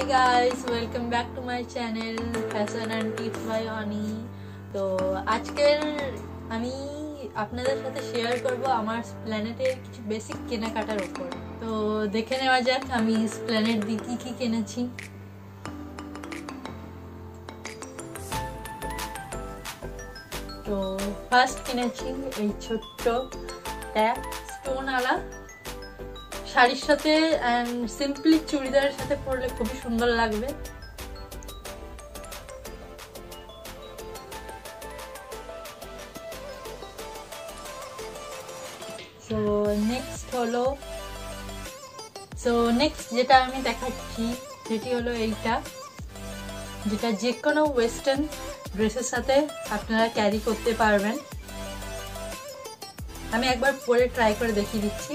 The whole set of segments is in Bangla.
Hi guys welcome back to my channel fashion and tips by Oni তো আজকের আমি আপনাদের সাথে শেয়ার করব আমার প্ল্যানেটের কিছু বেসিক কেনাকাটার ওপর তো দেখে নেওয়া যাক আমি প্ল্যানেট দিয়ে কী কী কিনেছি। তো ফার্স্ট কিনেছি এই ছোট্ট ট্যাগ স্টোন আলা শাড়ির সাথে সিম্পলি চুড়িদারের সাথে পরলে খুবই সুন্দর লাগবে। সো নেক্সট হলো সো নেক্সট যেটা আমি দেখাচ্ছি, সেটি হলো এইটা, যেটা যে কোনো ওয়েস্টার্ন ড্রেসের সাথে আপনারা ক্যারি করতে পারবেন। আমি একবার পরে ট্রাই করে দেখিয়ে দিচ্ছি।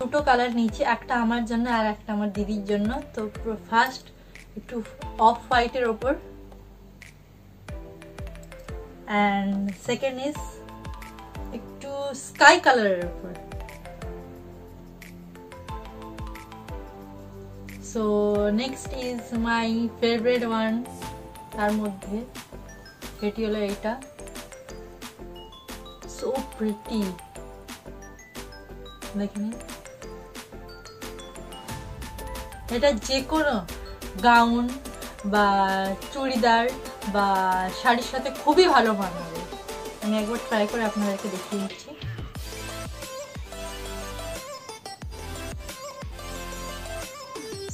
দুটো কালার নিয়েছি, একটা আমার জন্য আর একটা আমার দিদির জন্য। তো ফার্স্ট একটু অফ হোয়াইটের ওপর। অ্যান্ড সেকেন্ড ইজ একটু স্কাই কালারের ওপর। So next is my favourite one তার মধ্যে সেটি হলো এইটা। সো প্রিটি দেখে এটা যে কোনো গাউন বা চুড়িদার বা শাড়ির সাথে খুবই ভালো মানাবে আমি একবার ট্রাই করে আপনাদেরকে দেখিয়ে দিচ্ছি।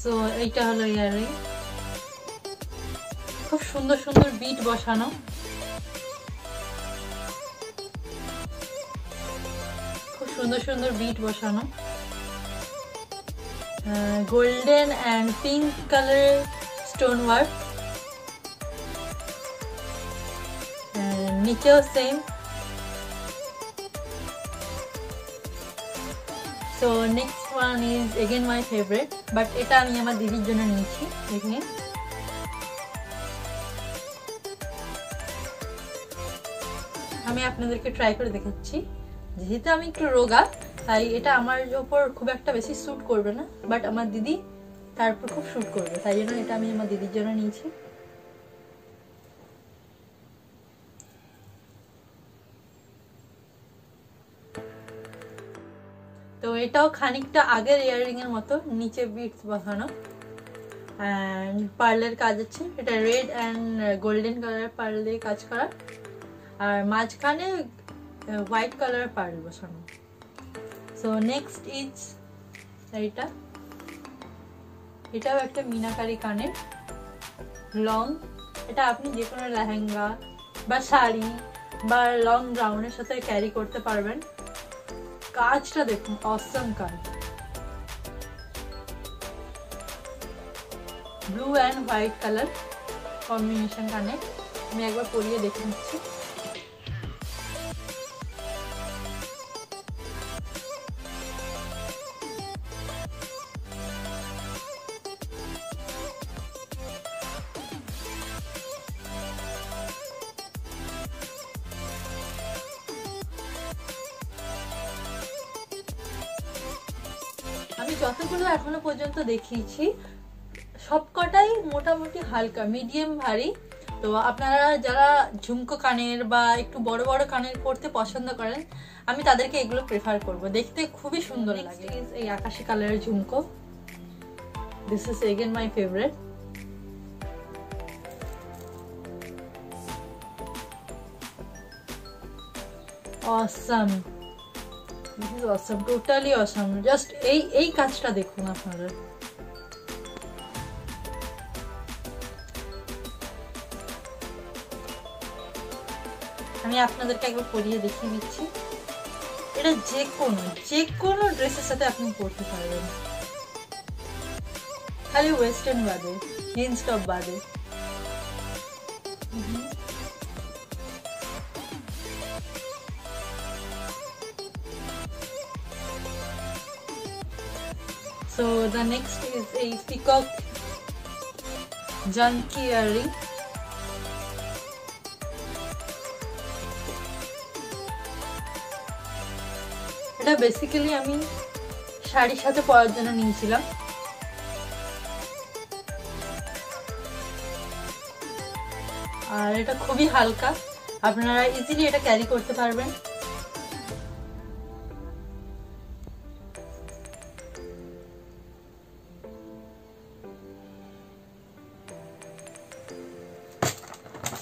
সো এইটা হলো ইয়ারিং খুব সুন্দর সুন্দর বিট বসানো। খুব সুন্দর সুন্দর বিট বসানো। Golden and pink colour stone work নিচেও same so next one is again my favourite but এটা আমি আমার দিদির জন্য নিয়েছি, দেখে আমি আপনাদেরকে ট্রাই করে দেখাচ্ছি। যেহেতু আমি একটু রোগা তাই এটা আমার ওপর খুব একটা বেশি স্যুট করবে না বাট আমার দিদি তার উপর খুব শ্যুট করবে, তাই জন্য এটা আমি আমার দিদির জন্য নিয়েছি। তো এটাও খানিকটা আগের ইয়াররিং এর মতো, নিচে বিটস বসানো। পার্লের কাজ আছে, এটা রেড অ্যান্ড গোল্ডেন কালারের পার্ল কাজ করা। আর মাঝখানে হোয়াইট কালারের পার্ল বসানো। সো নেক্সট ইজ এইটা। এটাও একটা মিনাকারি কানের। লং এটা আপনি যে কোনো লেহেঙ্গা বা শাড়ি বা লং গ্রাউন্ডের সাথে ক্যারি করতে পারবেন। কাজটা দেখুন অসম কাজ। Blue and white colour combination কানে আমি একবার পরিয়ে দেখে নিচ্ছি। যতগুলো এখনও পর্যন্ত দেখিয়েছি সবকটাই মোটামুটি হালকা মিডিয়াম ভারী। তো আপনারা যারা ঝুমকো কানের বা একটু বড় বড় কানের পরতে পছন্দ করেন আমি তাদেরকে এগুলো প্রেফার করব। দেখতে খুবই সুন্দর লাগে। এই আকাশি কালারের ঝুমকো। This is again my favourite awesome this is awesome totally awesome just এই এই কাজটা দেখুন আপনারা। আমি আপনাদেরকে একবার পরিয়ে দেখিয়ে দিচ্ছি। এটা যে কোনো যে কোনো ড্রেসের সাথে আপনি পরতে পারবেন। খালি ওয়েস্টার্ন বাদে, জিন্স টপ বাদে। So, the next is a peacock junky earring. এটা বেসিক্যালি আমি শাড়ির সাথে পরার জন্য নিয়েছিলাম। আর এটা খুবই হালকা। আপনারা ইজিলি এটা ক্যারি করতে পারবেন।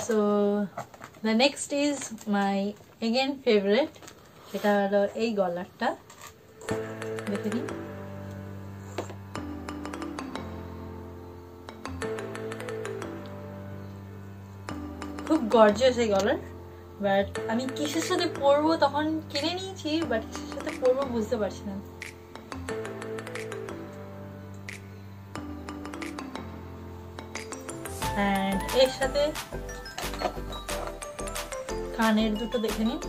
So, the next is my, again, favorite. এটা হলো এই গলারটা। দেখে নিন। খুব গর্জিয়াস এই গলার। বাট আমি কিসের সাথে পরবো তখন কিনে নিয়েছি বাট কিসের সাথে পরবো বুঝতে পারছি না। অ্যান্ড এর সাথে কানের দুটো দেখে নিন।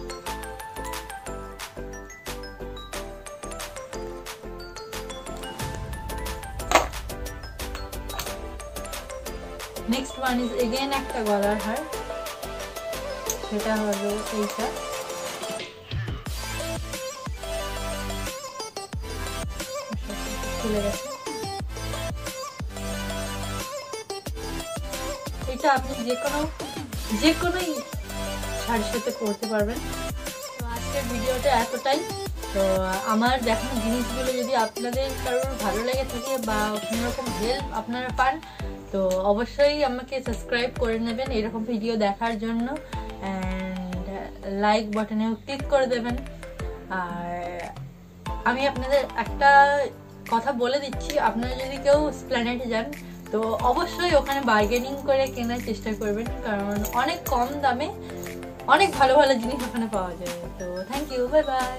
নেক্সট ওয়ান ইজ এগেন একটা গলার হার। সেটা হলো এইটা। খুলে গেছে। এটা আপনি যে কোনো যে কোনো শাড়ির সাথে করতে পারবেন। তো আজকের ভিডিওটা এতটাই। তো আমার দেখানো জিনিসগুলো যদি আপনাদের কারোর ভালো লেগে থাকে বা কোনো রকম হেল্প আপনারা পান, তো অবশ্যই আমাকে সাবস্ক্রাইব করে নেবেন এরকম ভিডিও দেখার জন্য। অ্যান্ড লাইক বাটনেও ক্লিক করে দেবেন। আর আমি আপনাদের একটা কথা বলে দিচ্ছি। আপনারা যদি কেউ স্প্ল্যানেটে যান তো অবশ্যই ওখানে বার্গেনিং করে কেনার চেষ্টা করবেন, কারণ অনেক কম দামে অনেক ভালো ভালো জিনিস ওখানে পাওয়া যায়। তো থ্যাংক ইউ বাই বাই